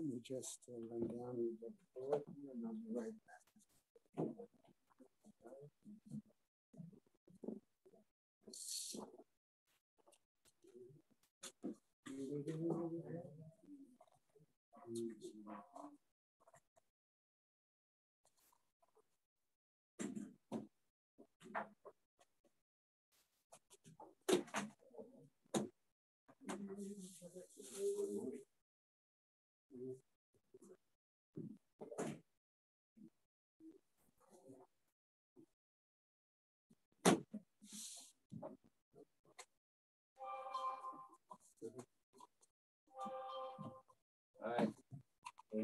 Let me just uh, run down the here and I'll be right back.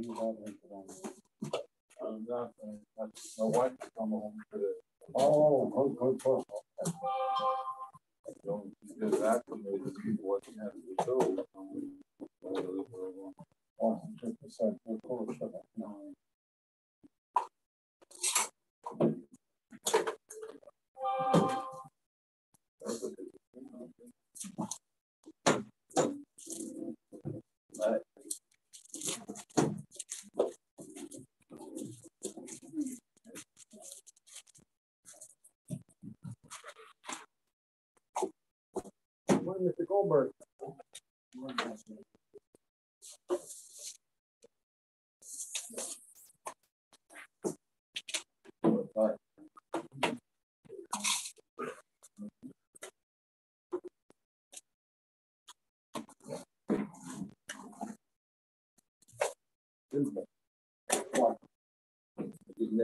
you. My wife come home. Oh, good, good, good. Don't get that from the people watching that. So,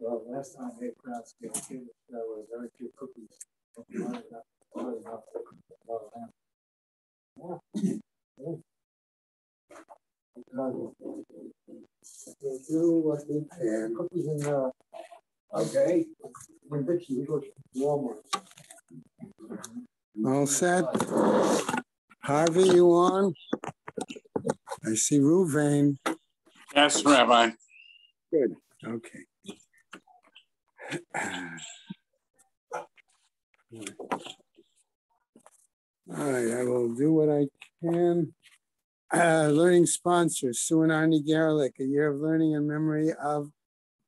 Well, last time I ate crowd scale, there were very few cookies. Not enough- not enough to cook a lot of them. Yeah. Yeah. Do what we can. Cookies in, uh, okay, in Dixie, we go to Walmart. All set? Harvey, you on? I see Ruvain. Yes, Rabbi. Good. Okay. All right, I will do what I can. Uh, learning sponsors, Sue and a year of learning in memory of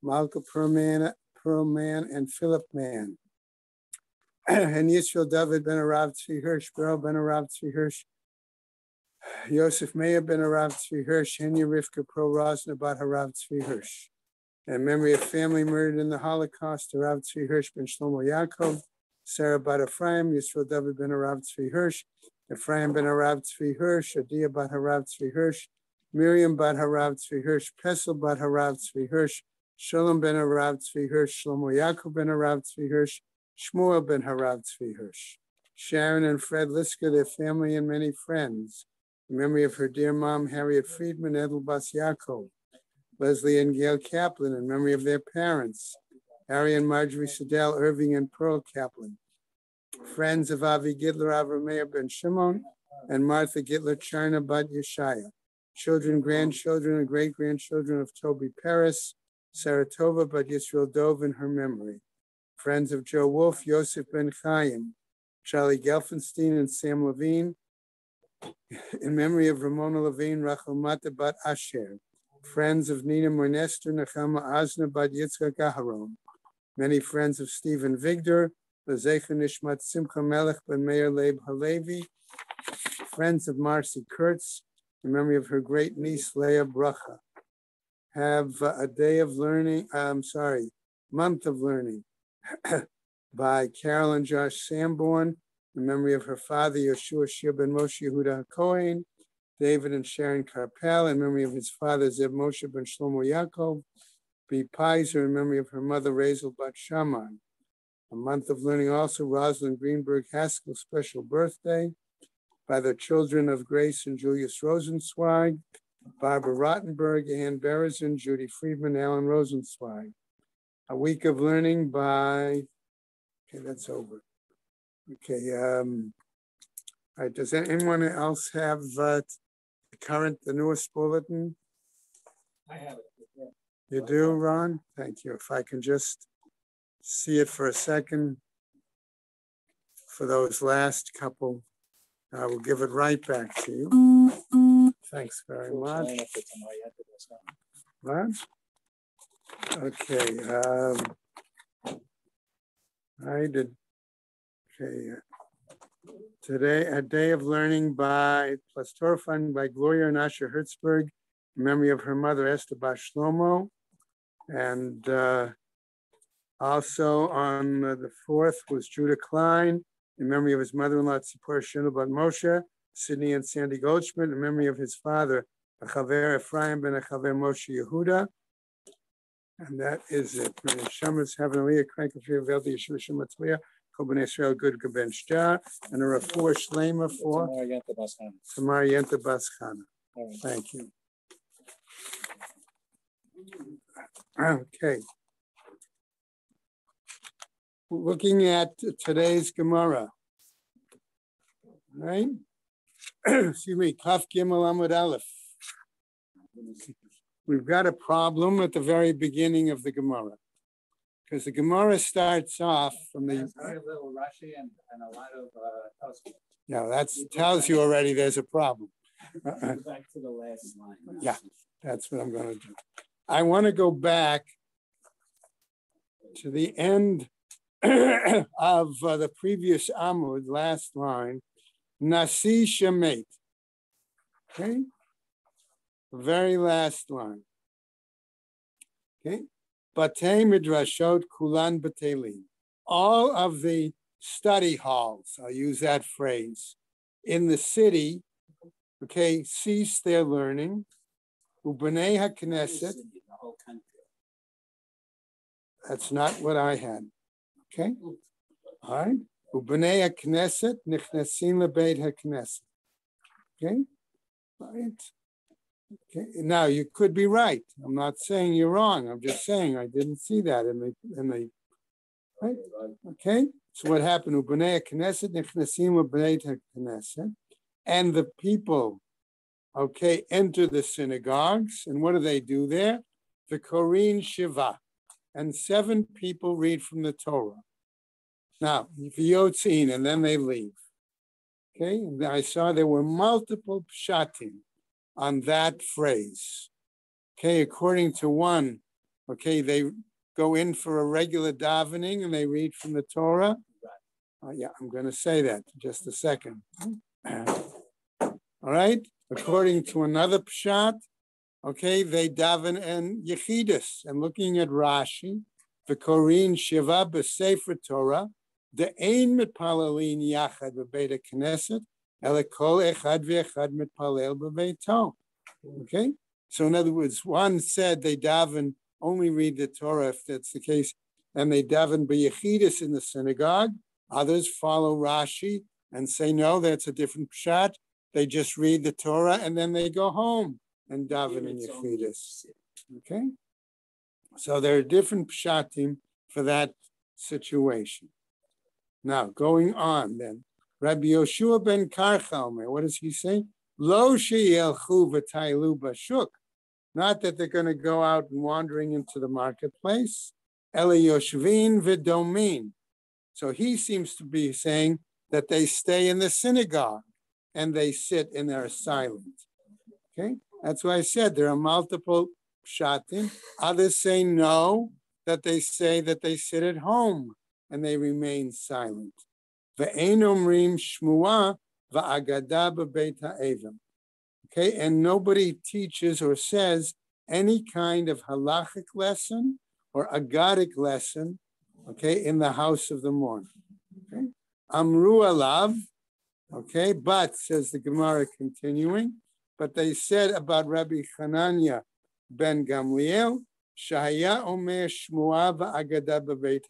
Malka Perlman, Perlman and Philip Mann. and Yisrael David Ben Arav Tzvi Hirsch, Beryl Ben Arav Tzvi Hirsch, Yosef Meir Ben Arav Tzvi Hirsch, Henya Rivka Pro Rosna Bat Harav Tzvi Hirsch. In memory of family murdered in the Holocaust, Arav Tzvi Hirsch Ben Shlomo Yaakov, Sarah Bat Ephraim, Yisrael David Ben Arav Tzvi Hirsch, Ephraim Ben Arav Tzvi Hirsch, Adia Bat Harav Tzvi Hirsch, Miriam Bat Harav Tzvi Hirsch, Pesel Bat Harav Tzvi Hirsch, Shalom Ben Arav Tzvi Hirsch, Shlomo Yaakov Ben Arav Tzvi Hirsch, Shmuel Ben Harav Tzvi Hirsch. Sharon and Fred Liska, their family and many friends. In memory of her dear mom, Harriet Friedman, Edelbas Yaakov. Leslie and Gail Kaplan, in memory of their parents, Harry and Marjorie Sedell, Irving and Pearl Kaplan. Friends of Avi Gidler, Avrameir Ben Shimon, and Martha Gitler, Charna Bat Yeshaya. Children, grandchildren, and great grandchildren of Toby Paris, Saratova Bat Yisrael Dove in her memory. Friends of Joe Wolf, Yosef Ben Chaim, Charlie Gelfenstein, and Sam Levine. In memory of Ramona Levine, Rachel Mata Bat Asher. Friends of Nina Mornester, Nachama Azna Bat Yitzchak Aharon. Many friends of Stephen Vigdor, Lezecha Nishmat Simcha Melech Ben Meir Leib Halevi. Friends of Marcy Kurtz, in memory of her great niece Leah Bracha. Have a day of learning, I'm sorry, month of learning by Carol and Josh Sanborn, in memory of her father Yeshua Shir Ben Moshe Yehuda Cohen, David and Sharon Karpel in memory of his father Zeb Moshe Ben Shlomo Yaakov, B. Pizer, in memory of her mother Razel Bat Shaman. A month of learning also Rosalind Greenberg Haskell's special birthday by the children of Grace and Julius Rosenzweig, Barbara Rottenberg, Ann Berezin, Judy Friedman, Alan Rosenzweig. A week of learning by, okay, that's over. Okay, um, all right, does anyone else have uh, current, the newest bulletin? I have it. yeah. You do, Ron? Thank you. If I can just see it for a second. For those last couple, I will give it right back to you. Thanks very much. What? Okay, um. I did. Okay. Today, a day of learning by, plus Torah fund by Gloria and Asher Hertzberg, in memory of her mother Esther Bash Shlomo. And uh, also on the fourth was Judah Klein, in memory of his mother-in-law Tzipora Shindelbat Moshe, Sydney and Sandy Goldschmidt, in memory of his father, Achaver Ephraim ben Achaver Moshe Yehuda. And that is it. Shamas have an aliyah, crank of fear, Veldi Yeshua Shematzliah, Kol B'nai Israel, good Gaben Shtar, and a refuah shlema for Tamar Yenta Bas Chana. Thank you. Okay. Looking at today's Gemara. Right? Excuse me, Kaf Gimel Amud Aleph. We've got a problem at the very beginning of the Gemara. Because the Gemara starts off from the, very little Rashi and, and a lot of, uh, Tosfos. yeah, that tells you already there's a problem. Back to the last line. Yeah. That's what I'm going to do. I want to go back to the end of uh, the previous Amud, last line, Nasi Shemet. Okay? The very last line. Okay? Batei Midrashot Kulan Batelim. All of the study halls, I'll use that phrase, in the city, okay, cease their learning. Ubanei HaKnesset, that's not what I had. Okay? All right. Ubanei HaKnesset, Nichnasin LeBeit HaKnesset. Okay? All right. Okay. Now you could be right. I'm not saying you're wrong. I'm just saying I didn't see that in the in the right. Okay. So what happened? Nichnasin LeBeit HaKnesset, and the people, okay, enter the synagogues, and what do they do there? The Korin Shiva and seven people read from the Torah. Now, Yotzin, and then they leave. Okay, I saw there were multiple pshatim on that phrase. Okay, according to one, okay, they go in for a regular davening and they read from the Torah. Uh, yeah, I'm going to say that just a second. All right, according to another pshat, Okay, they daven and Yechidus. And looking at Rashi, the Korin Shiva b'Sefer Torah, the Ein mitpalalin yachad b'Beit Knesset, Okay, so in other words, one said they daven only read the Torah if that's the case, and they daven b'Yechidus in the synagogue. Others follow Rashi and say no, that's a different pshat. They just read the Torah and then they go home and daven in Yechidus. Okay? So there are different pshatim for that situation. Now, going on then, Rabbi Yoshua ben Karchalmer, what does he say? Lo sheyelchu v'tailu bashuk. Not that they're going to go out and wandering into the marketplace. Ele yoshvin v'domin. So he seems to be saying that they stay in the synagogue and they sit and they're silent. Okay? That's why I said there are multiple shatim. Others say no, that they say that they sit at home and they remain silent. Ve'ein omrim shmua va'agada b'beit. Okay, and nobody teaches or says any kind of halachic lesson or agadic lesson, okay, in the house of the mourner. Okay, amru alav, okay, but says the Gemara continuing, but they said about Rabbi Hanania ben Gamliel, Shahaya Omer Shmua va'agada b'beit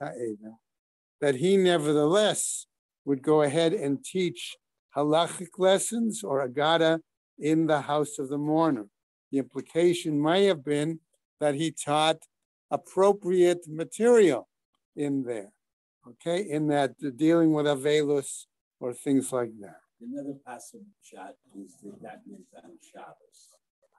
that he nevertheless would go ahead and teach halachic lessons or agada in the house of the mourner. The implication may have been that he taught appropriate material in there, okay, in that dealing with Avelus or things like that. Another possible shot is that that meant on Shabbos.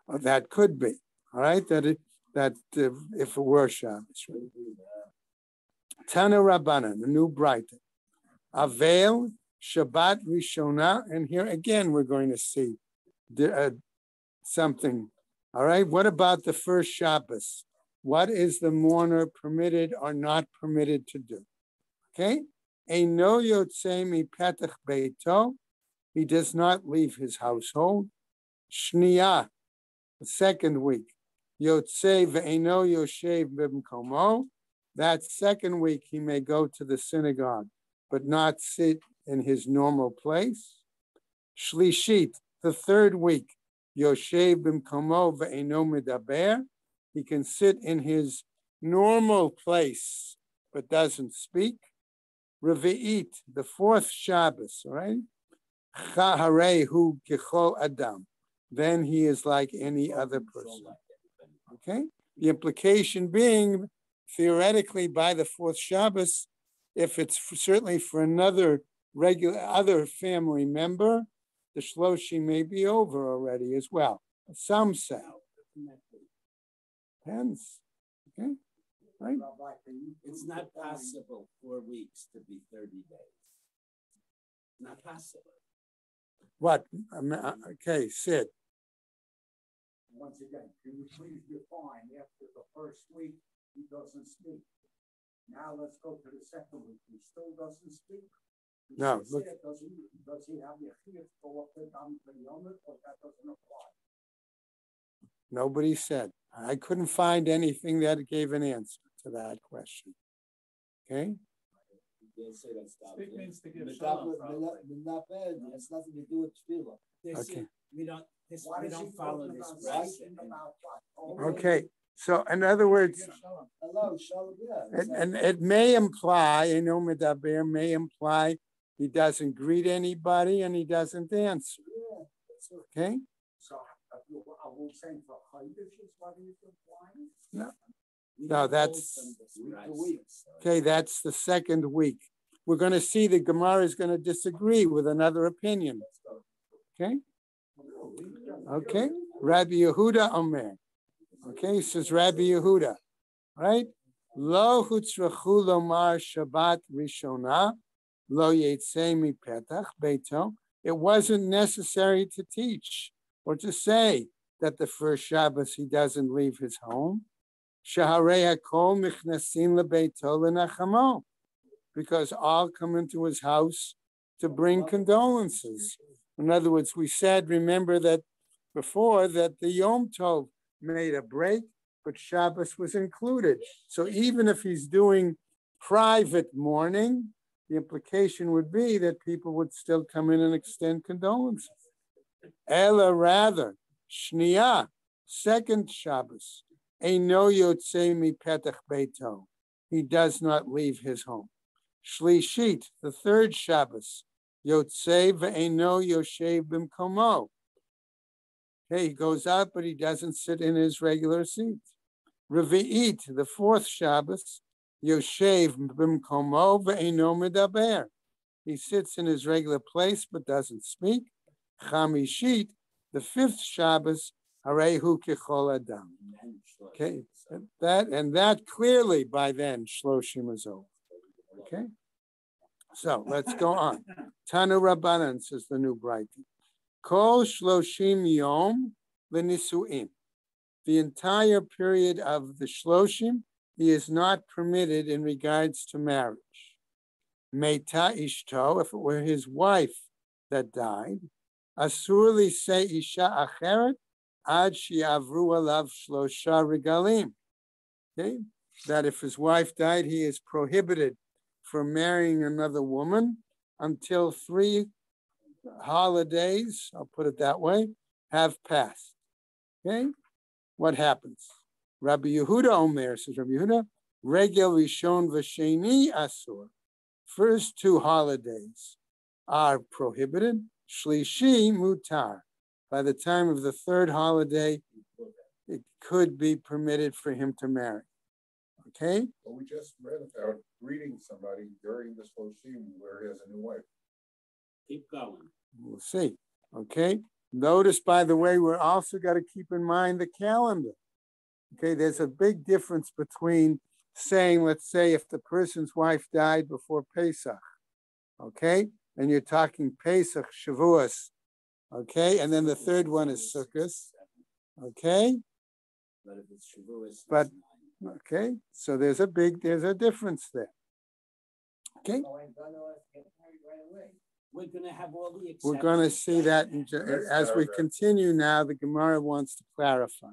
Uh, That could be, all right, that it, that uh, if it were Shabbos. right? Tana Rabbanan, the new Brighton. Avel, Shabbat Rishona, and here again we're going to see the, uh, something. All right, what about the first Shabbos? What is the mourner permitted or not permitted to do? Okay, Petach he does not leave his household. Shniya, the second week. That second week he may go to the synagogue, but not sit in his normal place. Shlishit, the third week. Yoshev b'mkomo ve'eno medaber. He can sit in his normal place, but doesn't speak. Revi'it, the fourth Shabbos, right? Chaharehu kechol adam. Then he is like any other person. Okay? The implication being, theoretically, by the fourth Shabbos, if it's for, certainly for another regular other family member, the shloshi may be over already as well. Some say. Depends. Okay? Right? It's not possible four weeks to be thirty days. Not possible. What? Um, uh, Okay, Sid. Once again, can you please define after the first week, he doesn't speak? Now let's go to the second week, he still doesn't speak? He No, sits look- Does he, does he have the chiyuv to go up and down the yom, or that doesn't apply? Nobody said. I couldn't find anything that gave an answer to that question. Okay? They say that's not- Speak means to give shalom, that- probably. It has nothing to do with tefillah. They say, Okay. we don't, this, we don't follow this about about? Okay. So in other words, Give shalom. Hello, shalom, yeah. and, and it may imply, I know Medaber may imply he doesn't greet anybody and he doesn't answer. Yeah, that's it. Okay? So, are you, are we saying for Chaydish is what he's implying? We No, that's- hold them this Week to precedent, week. so- Okay, that's the second week. We're going to see that Gemara is going to disagree with another opinion. Okay? Okay? Rabbi Yehuda Omer. Okay, says Rabbi Yehuda. Right? Lo hutzrachu lomar Shabbat Rishona, lo yetzei mi petach beito. It wasn't necessary to teach or to say that the first Shabbos he doesn't leave his home. Shaharei hakol michnasin lebeito lenachamo. Because all come into his house to bring condolences. In other words, we said, remember that before that the Yom Tov made a break, but Shabbos was included. So even if he's doing private mourning, the implication would be that people would still come in and extend condolences. Ella rather, Shnia, second Shabbos, Eino Yotze mi Petach Beito. He does not leave his home. Shlishit, the third Shabbos, Yotze ve'eno Yoshev bimkomo. Okay, he goes out, but he doesn't sit in his regular seat. Revi'it, the fourth Shabbos, Yoshev bimkomo ve'eno medaber. He sits in his regular place but doesn't speak. Chamishit, the fifth Shabbos, Harehu kechol adam. Okay, that and that clearly by then Shloshim is over. Okay, so let's go on. Tanu Rabbanan says the new Brighton. Kol Shloshim Yom Lenisuim. The entire period of the Shloshim, he is not permitted in regards to marriage. Meta Ishto, if it were his wife that died, Asur say Isha Acheret, Ad Shiavru Alav Shlosha Regalim. Okay, that if his wife died, he is prohibited from marrying another woman until three holidays, I'll put it that way, have passed. Okay, what happens? Rabbi Yehuda Omer says, Rabbi Yehuda, Regel Rishon Vasheni Asur. First two holidays are prohibited. Shlishi Mutar. By the time of the third holiday, it could be permitted for him to marry. Okay? But we just read about greeting somebody during this Shloshim where he has a new wife. Keep going. We'll see. Okay. Notice, by the way, we're also got to keep in mind the calendar. Okay. There's a big difference between saying, let's say, if the person's wife died before Pesach, okay, and you're talking Pesach, Shavuos, okay, and then the third one is Sukkot, okay. But if it's Shavuos, But- Okay, so there's a big, there's a difference there. Okay, oh, We're gonna have all the. we're going to see that in, as we continue now. The Gemara wants to clarify.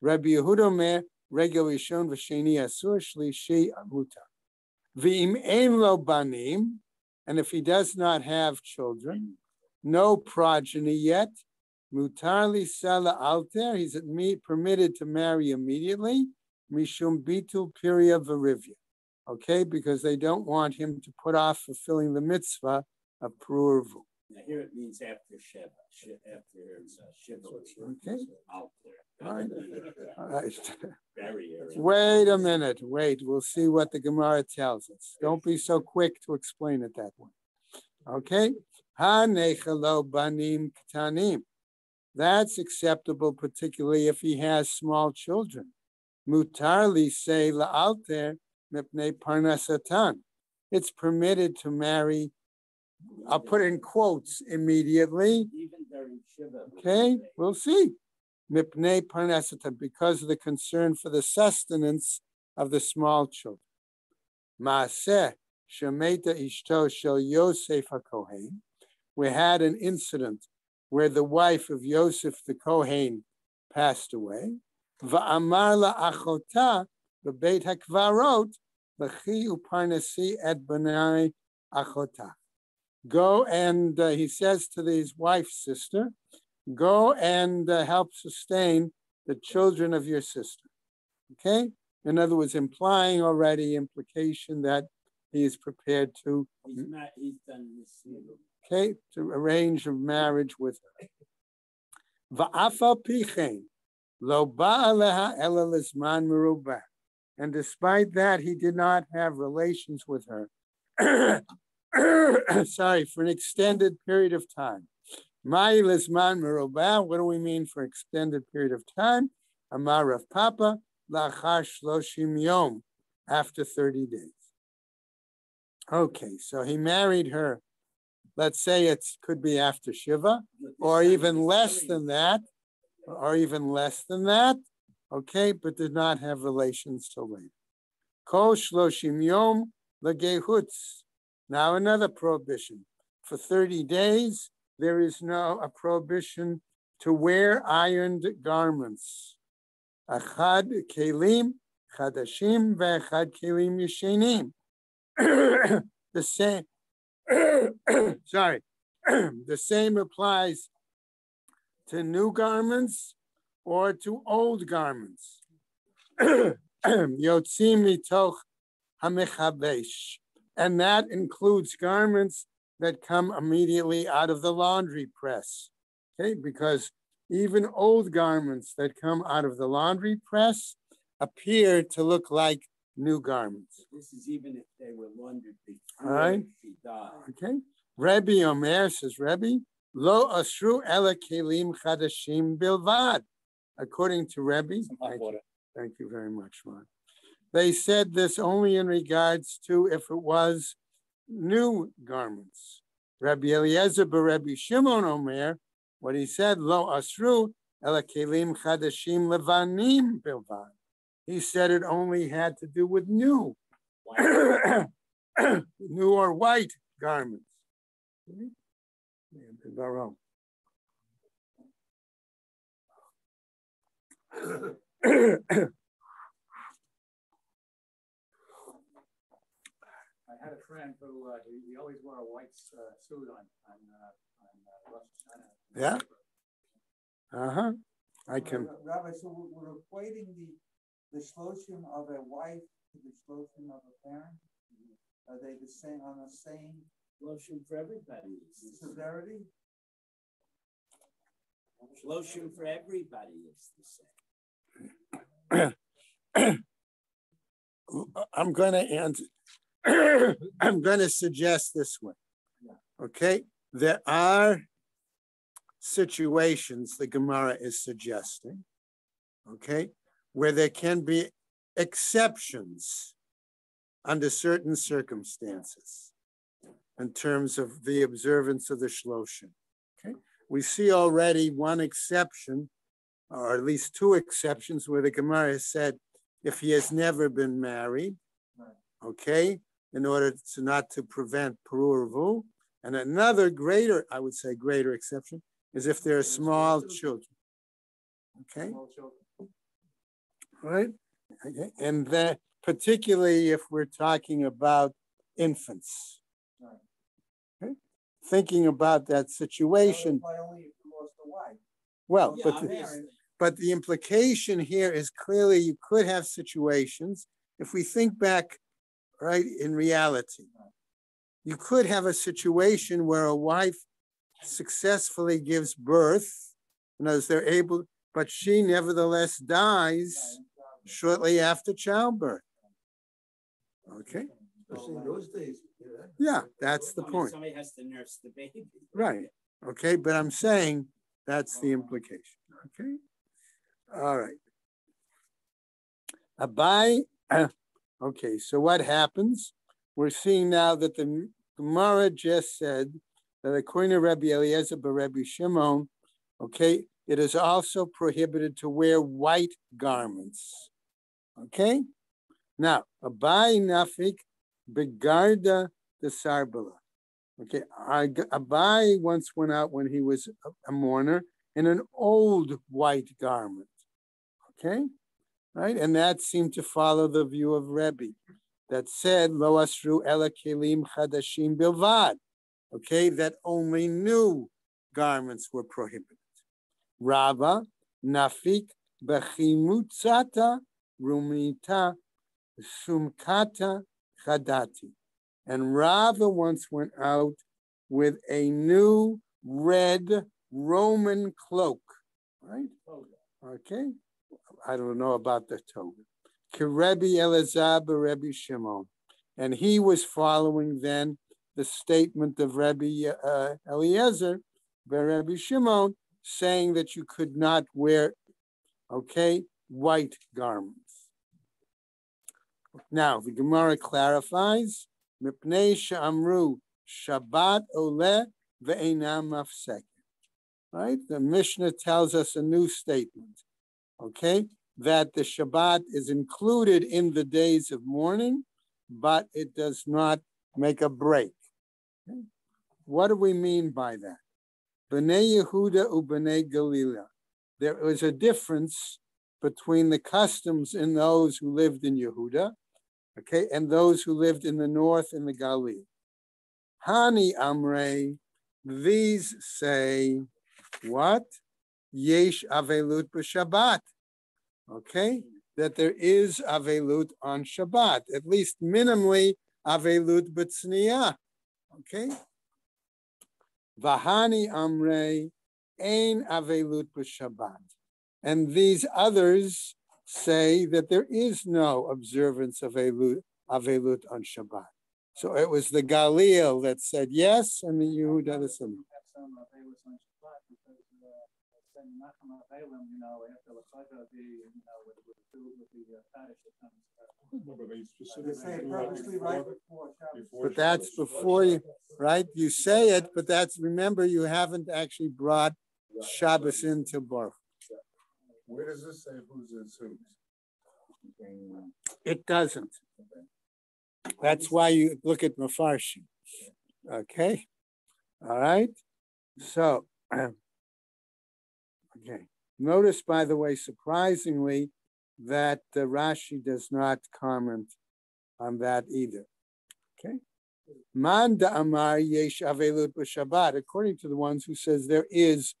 Rabbi Yehuda Omer, Regel Rishon v'Sheni Asur Shlishi Mutar. V'im ein lo banim, and if he does not have children, no progeny yet, mutar sala sela alter, he's permitted to marry immediately, mishum bitul piria v'rivya. Okay, because they don't want him to put off fulfilling the mitzvah pruervu. Now here it means after Shi- after uh, Shiva. Okay. Out there. All right. All right. Very. Wait a minute, wait, we'll see what the Gemara tells us. Don't be so quick to explain it that way. Okay? Ha-nechalo banim ktanim. That's acceptable, particularly if he has small children. Mutar li say la'alter mipnei parnasatan. It's permitted to marry, I'll put in quotes immediately, Even during Shiva. we Okay, we'll see. Mipnei parnasata, because of the concern for the sustenance of the small children. Maaseh shemeta ishto shel Yosef HaKohen. We had an incident where the wife of Yosef the Kohen passed away. Va'amar la'achota bebeit hakvarot v'chi uparnasi et benai achota. Go and uh, he says to his wife's sister, go and uh, help sustain the children of your sister. Okay? In other words, implying already implication that he is prepared to, He's not, he's done this. Shiva. okay, to arrange a marriage with her. Va'afal pichen, lo ba'aleha ela. And despite that, he did not have relations with her. Sorry, for an extended period of time. Mai lizman merubah, what do we mean for extended period of time? Amar Rav Papa, lachar shloshim yom, after 30 days. Okay, so he married her. Let's say it could be after Shiva, or even less than that, or even less than that. Okay, but did not have relations till later. Kol shloshim yom legehutz. Now another prohibition. For 30 days, there is no a prohibition to wear ironed garments. Achad kelim chadashim ve'achad kelim yeshenim. The same, sorry, the same applies to new garments or to old garments. Yotzim mitoch hamechabesh, and that includes garments that come immediately out of the laundry press. Okay, because even old garments that come out of the laundry press appear to look like new garments. This is even if they were laundered All right. before she died. Okay. Rebbe Omer says, Rebbe, lo asru ela kelim chadashim bilvad. According to Rebbe, thank you, thank you very much, Ron. They said this only in regards to if it was new garments. Rabbi Eliezer bar Rabbi Shimon Omer, what he said, lo asru ela kelim chadashim levanim bilvad. He said it only had to do with new, new or white garments. Yeah, Barrow. I had a friend who, uh, he, he always wore a white, uh, suit on, on, uh, on, uh, Rosh Hashanah. Yeah. Uh-huh. I can, Rabbi, so we're, we're equating the, the shloshim of a wife to the shloshim of a parent? Are they the same, on the same Lotion for everybody. is the same. severity? Lotion for everybody is the same. I'm going to answer. I'm going to suggest this one. Okay, there are situations the Gemara is suggesting, okay, where there can be exceptions under certain circumstances in terms of the observance of the shloshim. Okay, we see already one exception, or at least two exceptions, where the Gemara has said if he has never been married, okay, in order to not to prevent perurvu. And another greater, I would say greater exception, is if there are small children. Okay. Right? Okay. And that particularly if we're talking about infants. Okay. Thinking about that situation. Well, Yeah, but the, but the implication here is clearly you could have situations, if we think back, right, in reality, you could have a situation where a wife successfully gives birth, and as they're able, but she nevertheless dies shortly after childbirth. Okay, Especially in those days. yeah. yeah, that's the point. Somebody has to nurse the baby. Right. Okay, but I'm saying that's the implication. Okay. All right. Abai. Okay, so what happens? We're seeing now that the Gemara just said that according to Rabbi Eliezer but Rabbi Shimon, okay, it is also prohibited to wear white garments. Okay. Now, Abai Nafik Begarda the Sarbala. Okay, Abai once went out when he was a mourner in an old white garment. Okay, right, and that seemed to follow the view of Rebbe that said Lo asru ela kelim chadashim bilvad. Okay, that only new garments were prohibited. Rava nafik bechimutzata rumita sumkata chadati. And Rava once went out with a new red Roman cloak, right? Oh, okay. I don't know about the toga. Kerebi Elazar Rebbe Shimon. And he was following then the statement of Rebbe uh, Eliezer, Rebbe Shimon, saying that you could not wear, okay, white garments. Now, the Gemara clarifies, Mipnei she'amru Shabbat ole ve'enam. Right? The Mishnah tells us a new statement, okay? That the Shabbat is included in the days of mourning, but it does not make a break. Okay? What do we mean by that? Bnei Yehuda u Bnei Galila. There was a difference between the customs in those who lived in Yehuda okay, and those who lived in the north in the Galilee. Hani Amre, these say, what? Yesh Avelut b'Shabbat. Okay, that there is Avelut on Shabbat, at least minimally Avelut b'Tzniya. Okay. Vahani Amre, Ein Avelut b'Shabbat. And these others say that there is no observance of Avelut, Avelut on Shabbat. So it was the Galil that said yes, and the Yehuda that said no. They say purposely right before Shabbos. But that's before you, right? You say it, but that's, remember, you haven't actually brought Shabbos into Baruch. Where does this say who's is who's? It doesn't. That's why you look at Mefarshim. Okay? All right? So, okay. Notice, by the way, surprisingly, that uh, Rashi does not comment on that either. Okay? Man Amar yesh avelut b'Shabbat, according to the ones who says there is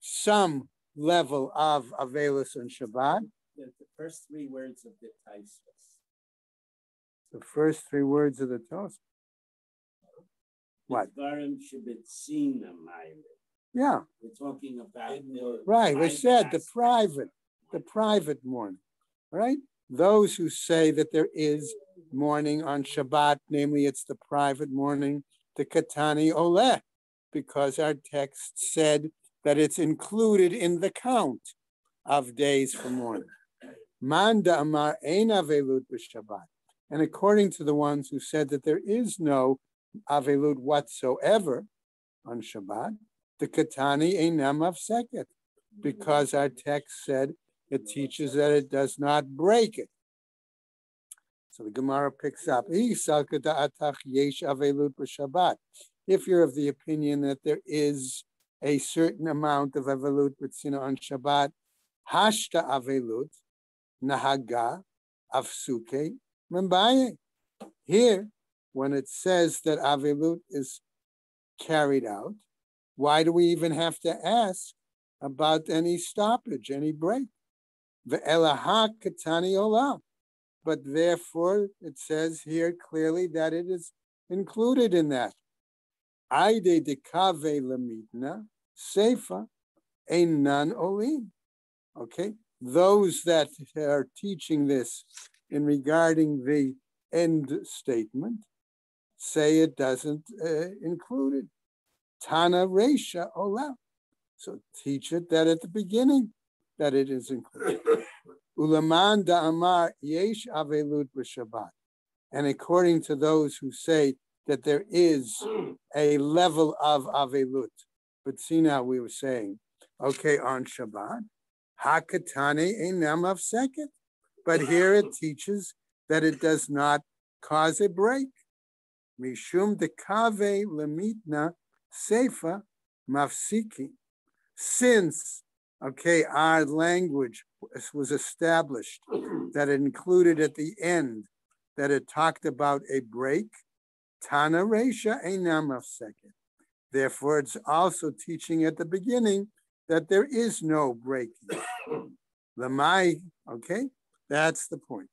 some level of avelus on Shabbat. The, the first three words of the Taisus. The first three words of the Tosfos. What? Dvarim shebetzina ma'ile. Yeah, We're talking about right. They private said the private, the private mourning. Right. Those who say that there is mourning on Shabbat, namely it's the private mourning, the Katani Oleh, because our text said that it's included in the count of days for mourning. Manda Amar Ein Avelut b'Shabbat. And according to the ones who said that there is no Avelut whatsoever on Shabbat, the Katani Einam of Seket, mm-hmm. because our text said it teaches that it does not break it. So the Gemara picks up, if you're of the opinion that there is a certain amount of avelut b'tzina on Shabbat, hashta avelut, nahaga, afsuke, membaye. Here, when it says that avelut is carried out, why do we even have to ask about any stoppage, any break? But therefore, it says here clearly that it is included in that. Aide de kave lamidna seifa nan olim. Okay, those that are teaching this in regarding the end statement say it doesn't uh, include it. Tana Resha Olam. So teach it that at the beginning that it is included. Ulaman Amar Yesh Avelut b'Shabbat. And according to those who say that there is a level of Avelut, but see now we were saying, okay, on Shabbat, Hakatane Einam of second. But here it teaches that it does not cause a break. Mishum de kave lemitna sefa mafsiki. Since, okay, our language was established that it included at the end that it talked about a break, Tana Resha Einam second. Therefore, it's also teaching at the beginning that there is no breaking. Lamai, okay, that's the point.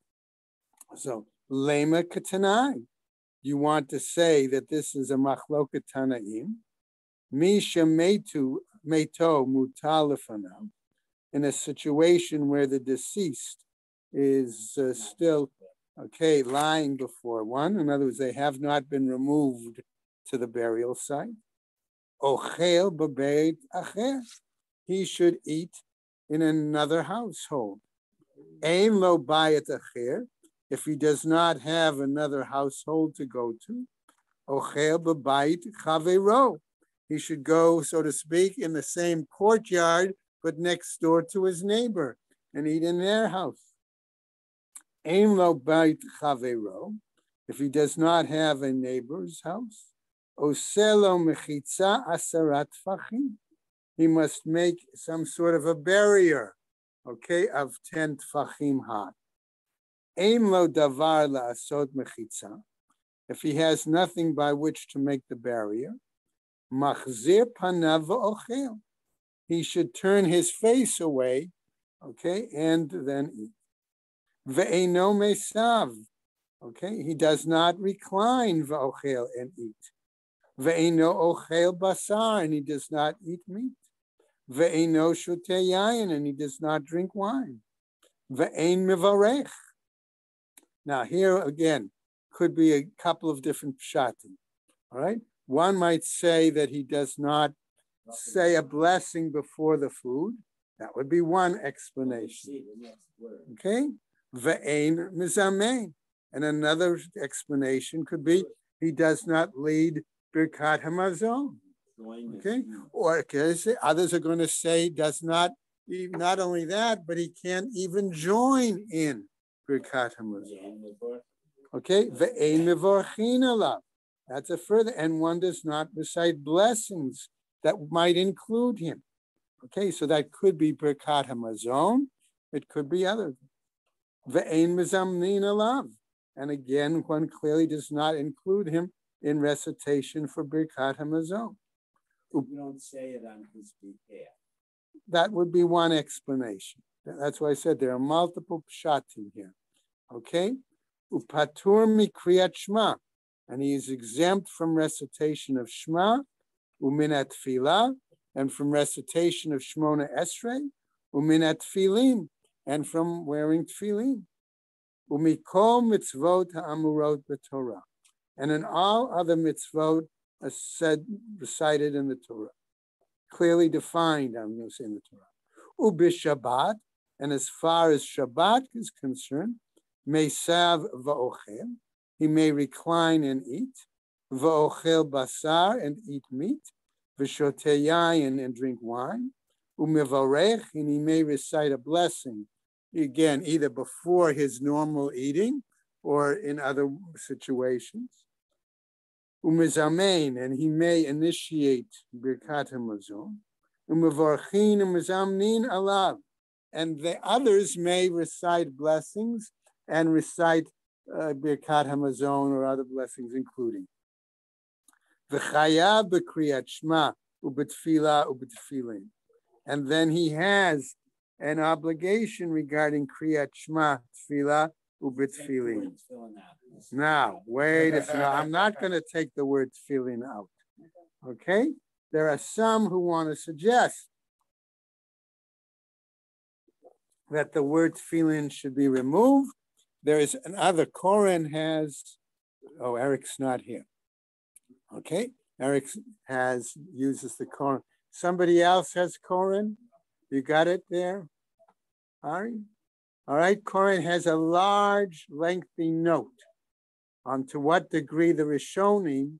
So, Lema Katanai. You want to say that this is a machloket tanaim? Misha metu meto mutalifanav in a situation where the deceased is uh, still okay lying before one. In other words, they have not been removed to the burial site. Ochel bebeit acher. He should eat in another household. Ein lo bayit acher. If he does not have another household to go to, ochel bebeit chavero. He should go, so to speak, in the same courtyard but next door to his neighbor and eat in their house. If he does not have a neighbor's house, oselo he must make some sort of a barrier, okay, of 10 tfachim high. If he has nothing by which to make the barrier, machzir panav ochel, he should turn his face away, okay, and then eat. Ve'eno mesav, okay, he does not recline va'ochel and eat. Ve'eno ochel basar, and he does not eat meat. Ve'eno shotei yayin, and he does not drink wine. Ve'en mivarech. Now here again, could be a couple of different pshatim, all right? One might say that he does not say a blessing before the food. That would be one explanation. Okay? Ve'ein mizamein. And another explanation could be he does not lead Birkat Hamazon. Okay? Or others are going to say does not, not only that, but he can't even join in Birkat Hamazon. Okay? Ve'ein mivorchin That's a further, and one does not recite blessings that might include him. Okay, so that could be Birkat Hamazon, it could be other. Ve'ein mizamnin alav. And again, one clearly does not include him in recitation for Birkat Hamazon. You don't say it on his behalf. That would be one explanation. That's why I said there are multiple pshatim here. Okay? Upatur mikriyat shma. And he is exempt from recitation of Shema uminat tefillah, and from recitation of Shmona Esrei, uminat tefillin, and from wearing tefillin. Umikol mitzvot ha'amurot b'Torah. And in all other mitzvot as said, recited in the Torah. Clearly defined, I'm going to say in the Torah. Ubishabbat, and as far as Shabbat is concerned, Mesav va'ochel, he may recline and eat, va'ochel basar, and eat meat, v'shoteyayin, and drink wine, umevarech, and he may recite a blessing, again, either before his normal eating or in other situations. Umizamein, and he may initiate Birkat Hamazon. Umivarchin umizamnin alav, and the others may recite blessings and recite uh, Birkat Hamazon or other blessings, including. And then he has an obligation regarding kriyat shma, tefillah, ubetfilin. Now, wait a second. I'm not going to take the word tefillin out. Okay? There are some who want to suggest that the word tefillin should be removed. There is another, Koren has, oh, Eric's not here. Okay? Eric has, uses the Koren. Somebody else has Koren? You got it there? Ari? All right, Koren has a large, lengthy note on to what degree the Rishonim,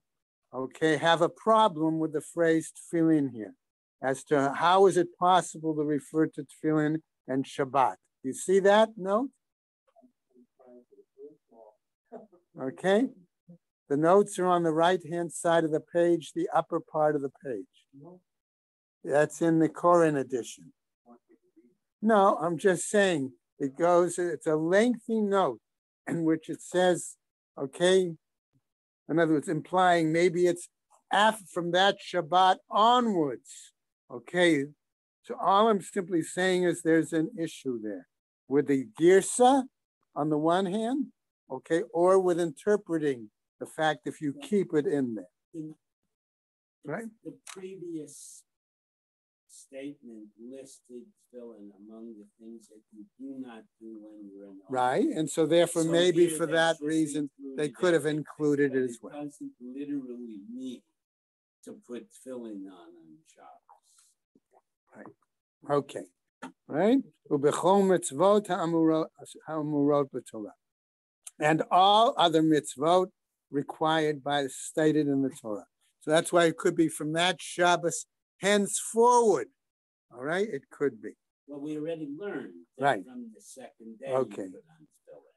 okay, have a problem with the phrase tefillin here, as to how is it possible to refer to tefillin and Shabbat. You see that note? Okay. The notes are on the right-hand side of the page, the upper part of the page. That's in the Koren edition. No, I'm just saying it goes, it's a lengthy note in which it says Okay? In other words, implying maybe it's after, from that Shabbat onwards. Okay? So all I'm simply saying is there's an issue there with the girsa on the one hand, okay, or with interpreting the fact if you keep it in there. Right? The previous statement listed tefillin among the things that you do not do when you're in. Right, and so therefore, so maybe for that reason, they could have included it as well. It doesn't literally mean to put tefillin on on Shabbos. Right. Okay. Right. And all other mitzvot required by stated in the Torah. So that's why it could be from that Shabbos henceforward. All right, it could be. Well, we already learned right from the second day. Okay.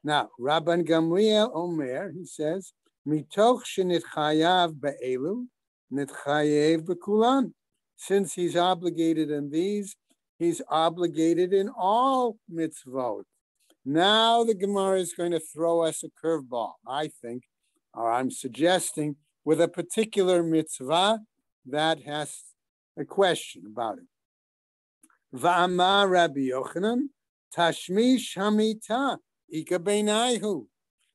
Now, Rabban Gamliel Omer, he says, Mitoch shenitchayav be'elu, nitchayev be'kulan. Since he's obligated in these, he's obligated in all mitzvot. Now the Gemara is going to throw us a curveball, I think, or I'm suggesting, with a particular mitzvah that has a question about it. Va'amar Rabbi Yochanan, Tashmish Hamita, Ika Beinaihu.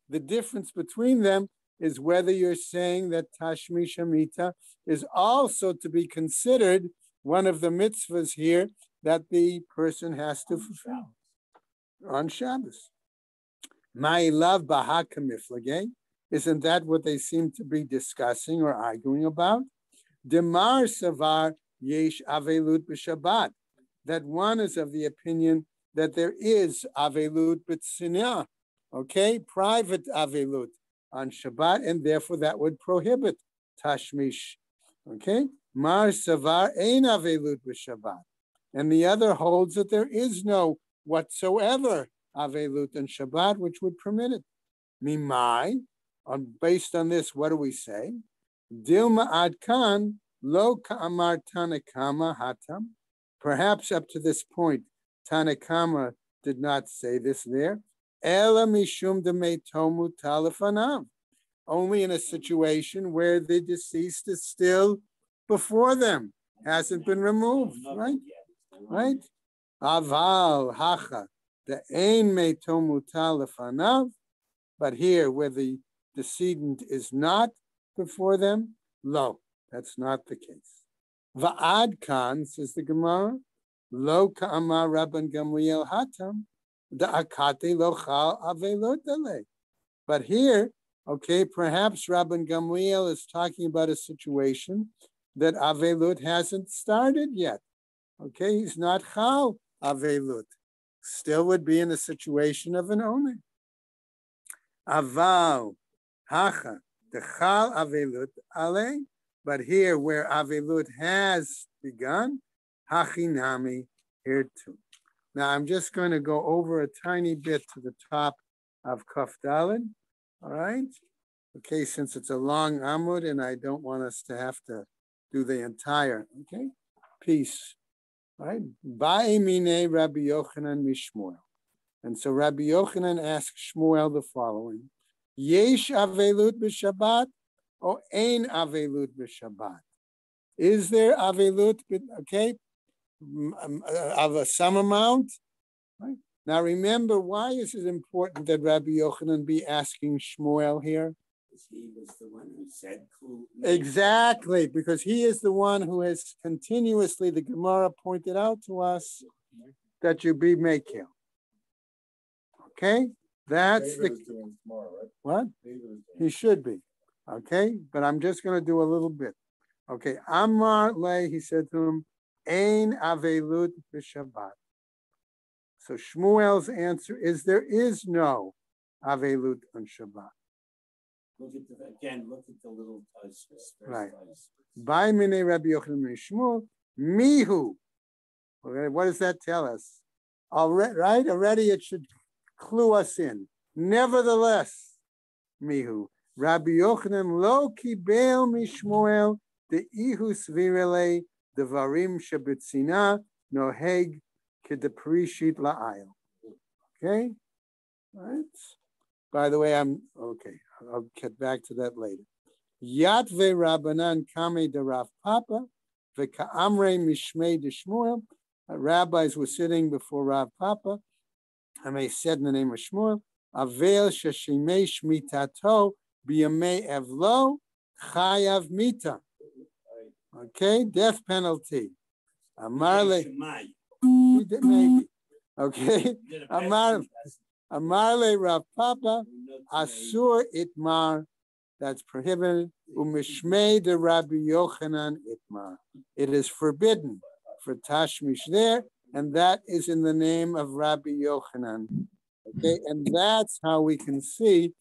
The difference between them is whether you're saying that Tashmish Hamita is also to be considered one of the mitzvahs here that the person has to fulfill on Shabbos. My love bahakamiflage. Isn't that what they seem to be discussing or arguing about? Demar savar yesh avelut b'Shabbat that one is of the opinion that there is avelut b'tzinah, okay, private avelut on Shabbat, and therefore that would prohibit tashmish, okay. Mar savar ein avelut b'Shabbat, and the other holds that there is no whatsoever avelut in Shabbat, which would permit it. Mimai, on based on this, what do we say? Dilma adkan lo ka'amar tanakama hatam Perhaps up to this point, Tanakama did not say this there. Ela mishum tomu talafanav. Only in a situation where the deceased is still before them, hasn't been removed, right? Right? Aval hacha the ein tomu talafanav. But here, where the decedent is not before them, lo, that's not the case. Va'ad kan, says the Gemara, lo ka'amar Rabban Gamliel hatam, the akate lochal avelotale. But here, okay, perhaps Rabban Gamliel is talking about a situation that avelut hasn't started yet. Okay, he's not chal avelut. Still would be in the situation of an owner. Aval hacha the chal avelut ale. But here, where avelut has begun, hachinami here too. Now I'm just going to go over a tiny bit to the top of Kaf Dalid. All right. Okay, since it's a long Amud and I don't want us to have to do the entire, okay? Peace. All right. Ba'emine Rabbi Yochanan Mishmuel. And so Rabbi Yochanan asks Shmuel the following. Yesh avelut b'Shabbat or ein avelut b'Shabbat? Is there avelut, okay, uh, of a some amount? Right? Now remember, why is it important that Rabbi Yochanan be asking Shmuel here? He was the one who said Exactly, because he is the one who has continuously, the Gemara pointed out to us that you be Mekil. Okay? That's David the doing tomorrow, right? what? Doing. He should be. Okay, but I'm just going to do a little bit. Okay, Amar Le, he said to him, Ein Avelut b'Shabbat. So Shmuel's answer is there is no Avelut on Shabbat. Look at the, again, look at the little touches. Right. By Mine Rabbi Yochanan ben Shmuel, Mihu. Okay, what does that tell us? Already, right? Already it should clue us in. Nevertheless, Mihu. Rabbi Yochanan lo kibel mishmuel the ihus virele the varim shabitzina noheg kedeprishit la'ayil. Okay, right. By the way, I'm okay. I'll get back to that later. Yatve Rabbanan Kame de Rav Papa, V'ka'amre Mishmei de Shmuel. Uh, rabbis were sitting before Rav Papa, and they said in the name of Shmuel, Avel Sheshimei Shmitato B'yamei Evlo Chayav Mita. Okay, death penalty. Amarle, maybe. Okay, Amar, Amarle Rav Papa, Asur Itmar, that's prohibited. Umishmei de Rabbi Yochanan Itmar. It is forbidden for Tashmish there, and that is in the name of Rabbi Yochanan. Okay, and that's how we can see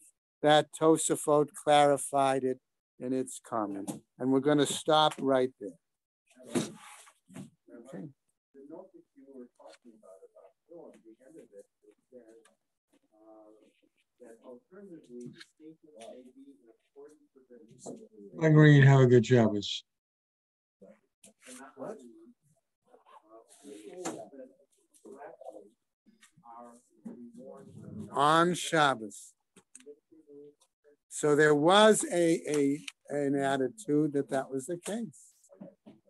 that Tosafot clarified it in its comment. And we're going to stop right there. Okay. The. Agreed. Have a good Shabbos. On Shabbos. So there was a, a an attitude that that was the case.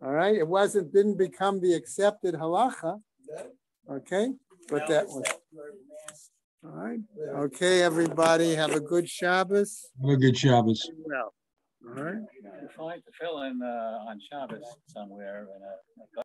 All right, it wasn't didn't become the accepted halacha. Okay, but that was. All right. Okay, everybody, have a good Shabbos. Have a good Shabbos. Well, all right. Find to fill in uh, on Shabbos somewhere in a